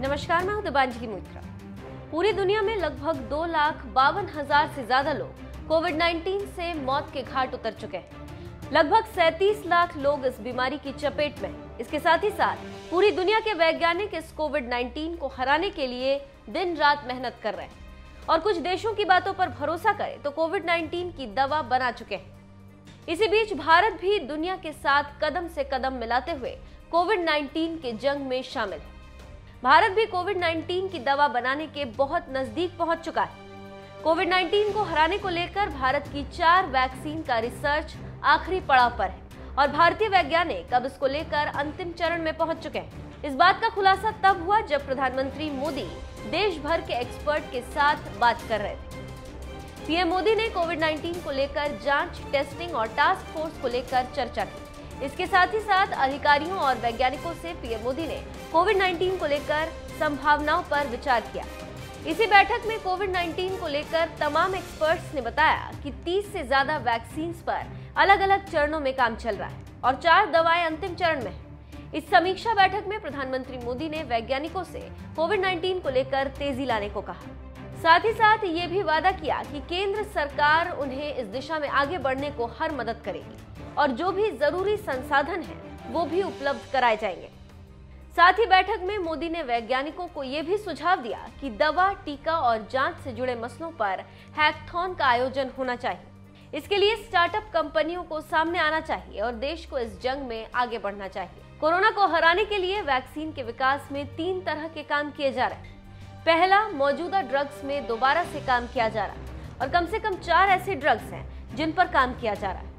नमस्कार, मैं हूँ दिबांजलि मोइत्रा पूरी दुनिया में लगभग दो लाख बावन हज़ार से ज़्यादा लोग कोविड 19 से मौत के घाट उतर चुके हैं। लगभग 37 लाख लोग इस बीमारी की चपेट में इसके साथ ही साथ, पूरी दुनिया के वैज्ञानिक इस कोविड 19 को हराने के लिए दिन रात मेहनत कर रहे हैं। और कुछ देशों की बातों पर भरोसा करें तो कोविड 19 की दवा बना चुके हैं। इसी बीच, भारत भी दुनिया के साथ कदम से कदम मिलाते हुए कोविड 19 के जंग में शामिल है। भारत भी कोविड 19 की दवा बनाने के बहुत नज़दीक पहुँच चुका है। कोविड 19 को हराने को लेकर भारत की चार वैक्सीन का रिसर्च आखिरी पड़ाव पर है और भारतीय वैज्ञानिक अब इसको लेकर अंतिम चरण में पहुँच चुके हैं। इस बात का खुलासा तब हुआ जब प्रधानमंत्री मोदी देश भर के एक्सपर्ट के साथ बात कर रहे थे। पीएम मोदी ने कोविड 19 को लेकर जाँच, टेस्टिंग और टास्क फोर्स को लेकर चर्चा की। इसके साथ ही साथ अधिकारियों और वैज्ञानिकों से पीएम मोदी ने कोविड 19 को लेकर संभावनाओं पर विचार किया। इसी बैठक में कोविड 19 को लेकर तमाम एक्सपर्ट्स ने बताया कि 30 से ज़्यादा वैक्सीन पर अलग अलग चरणों में काम चल रहा है और चार दवाएँ अंतिम चरण में है। इस समीक्षा बैठक में प्रधानमंत्री मोदी ने वैज्ञानिकों से कोविड 19 को लेकर तेज़ी लाने को कहा। साथ ही साथ ये भी वादा किया कि केंद्र सरकार उन्हें इस दिशा में आगे बढ़ने को हर मदद करेगी। और जो भी ज़रूरी संसाधन है, वो भी उपलब्ध कराए जाएँगे। साथ ही बैठक में मोदी ने वैज्ञानिकों को यह भी सुझाव दिया कि दवा, टीका और जाँच से जुड़े मसलों पर हैकथॉन का आयोजन होना चाहिए। इसके लिए स्टार्टअप कंपनियों को सामने आना चाहिए और देश को इस जंग में आगे बढ़ना चाहिए। कोरोना को हराने के लिए वैक्सीन के विकास में तीन तरह के काम किए जा रहे हैं। पहला, मौजूदा ड्रग्स में दोबारा से काम किया जा रहा है और कम से कम चार ऐसे ड्रग्स हैं जिन पर काम किया जा रहा है।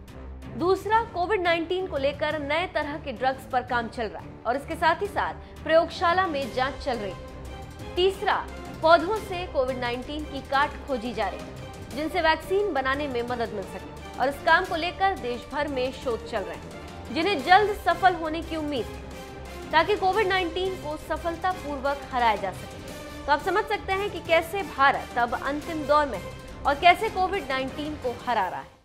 दूसरा कोविड 19 को लेकर नए तरह के ड्रग्स पर काम चल रहा है और इसके साथ ही साथ प्रयोगशाला में जाँच चल रही है। तीसरा, पौधों से कोविड 19 की काट खोजी जा रही है, जिनसे वैक्सीन बनाने में मदद मिल सके और इस काम को लेकर देश भर में शोध चल रहे हैं, जिन्हें जल्द सफल होने की उम्मीद ताकि कोविड 19 को सफलतापूर्वक हराया जा सके। तो आप समझ सकते हैं कि कैसे भारत अब अंतिम दौर में है और कैसे कोविड 19 को हरा रहा है।